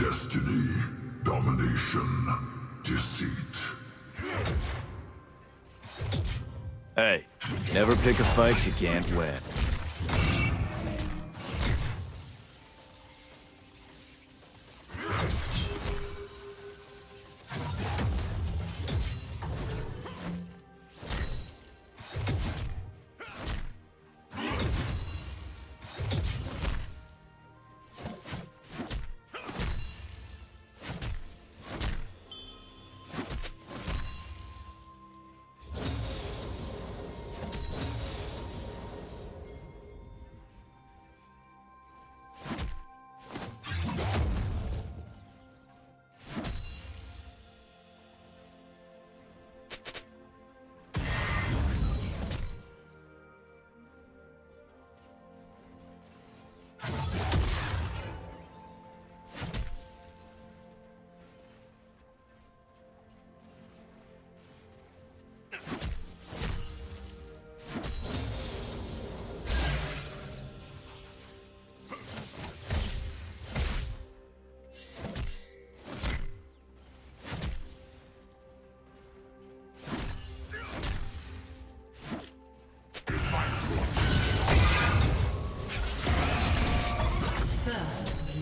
Destiny, domination, deceit. Hey, never pick a fight you can't win.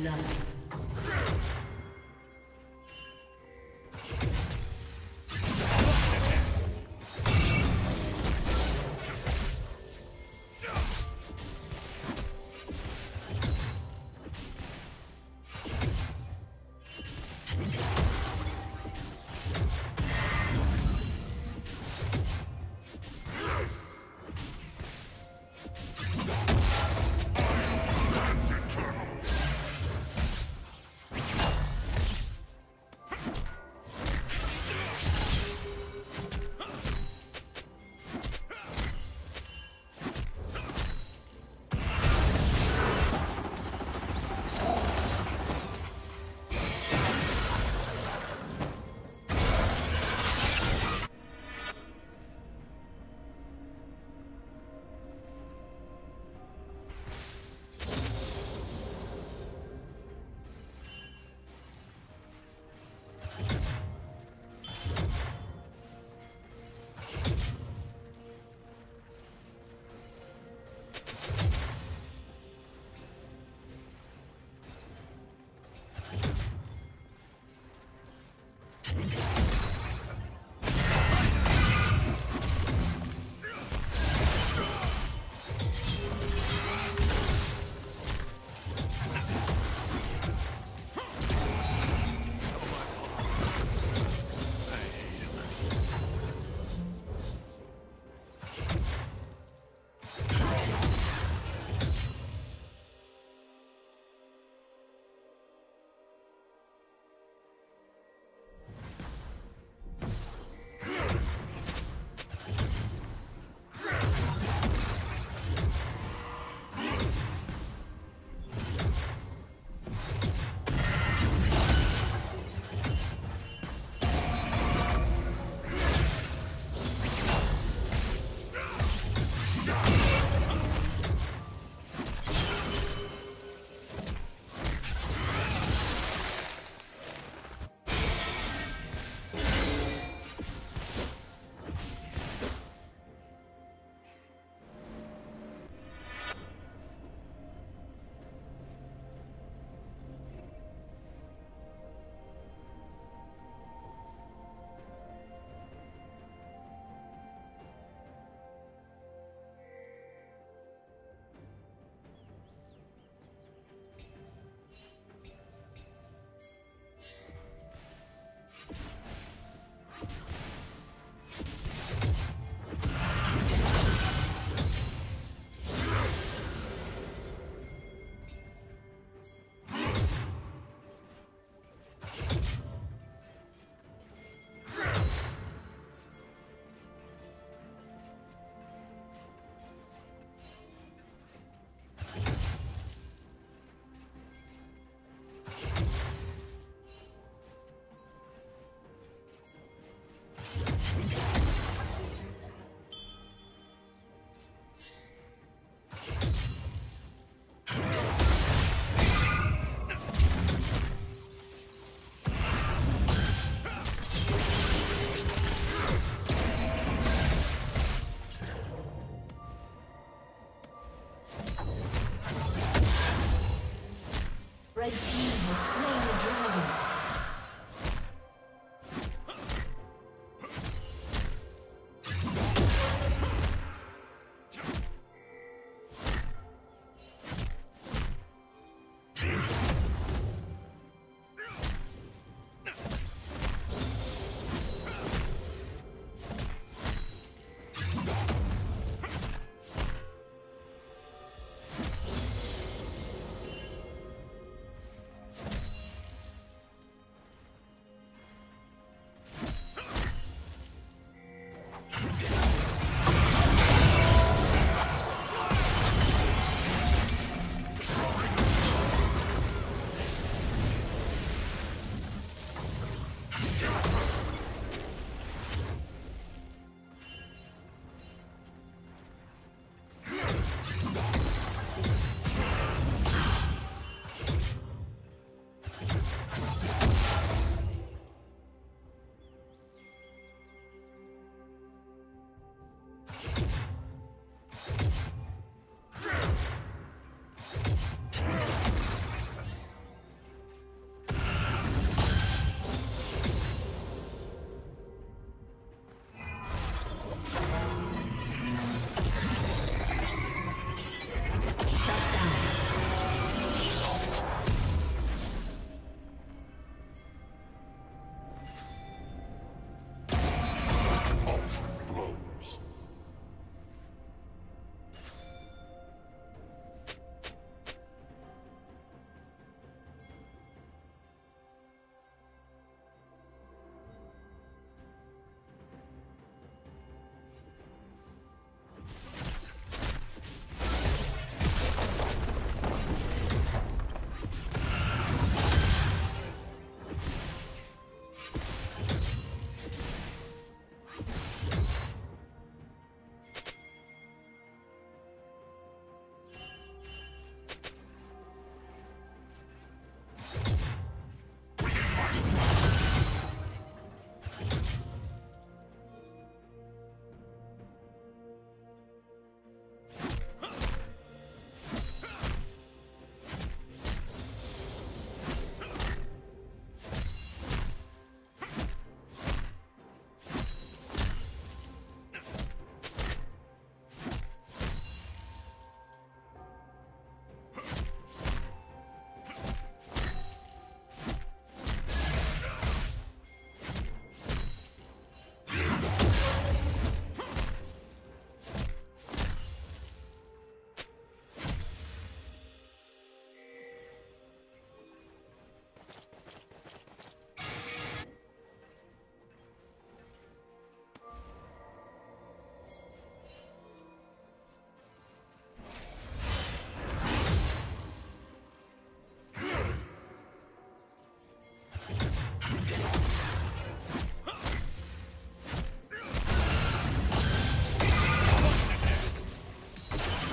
First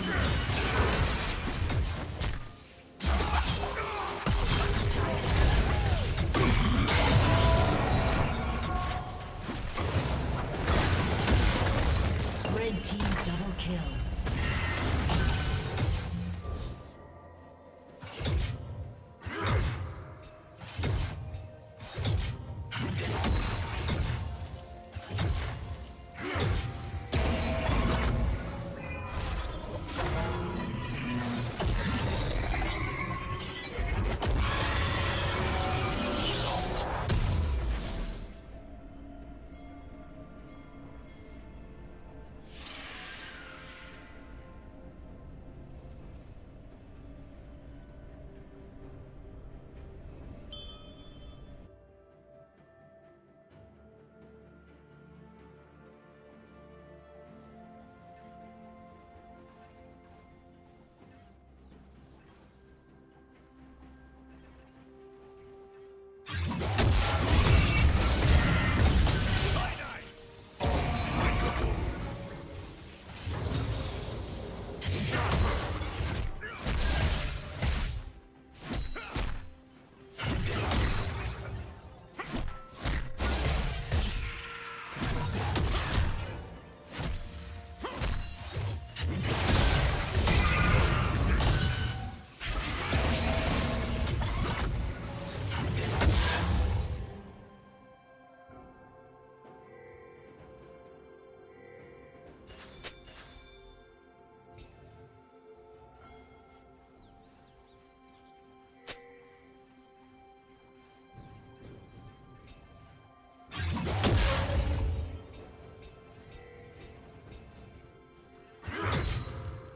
Let's go!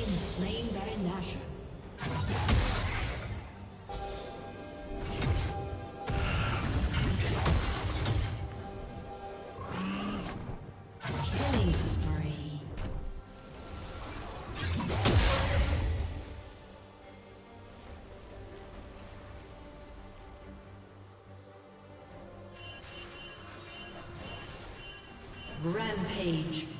Team is slain Baron Nashor. Rampage.